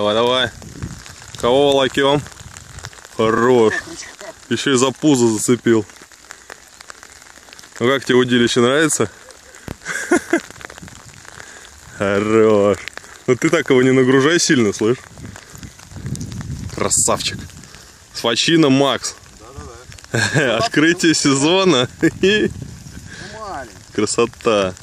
Давай, давай. Кого волокем? Хорош. Еще и за пузо зацепил. Ну как тебе удилище нравится? Хорош. Ну ты так его не нагружай сильно, слышь? Красавчик. Свачина, Макс. Открытие сезона. Ну, Красота.